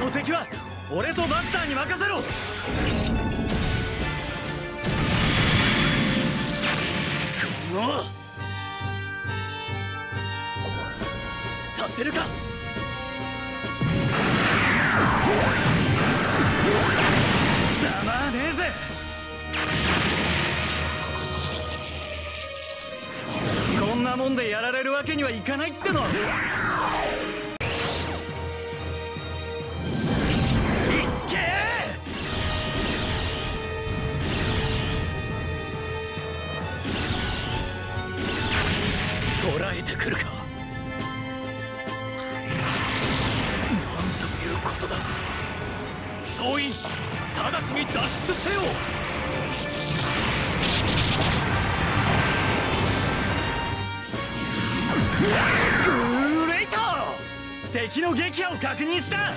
の敵は俺とマスターに任せろ。このさせるか。ざまあねえぜ。こんなもんでやられるわけにはいかないっての。捕らえてくるか。なんということだ。総員直ちに脱出せよ。グレイト！敵の撃破を確認した。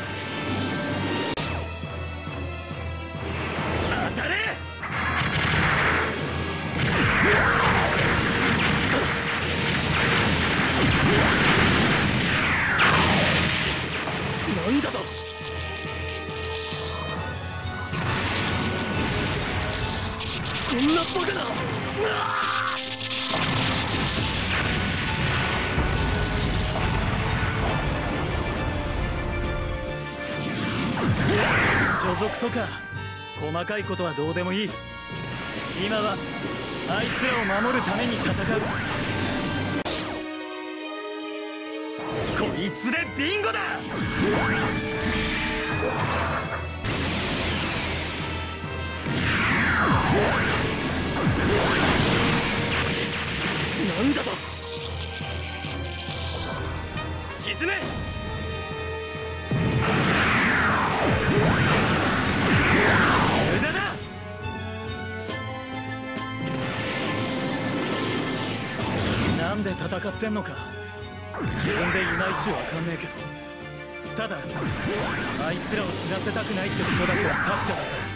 こんなバカな。うわ所属とか細かいことはどうでもいい。今はあいつらを守るために戦う。こいつでビンゴだ。なんだと沈め。無駄だ。なんで戦ってんのか。自分でいまいちわかんねえけど。ただあいつらを死なせたくないってことだけは確かだぜ。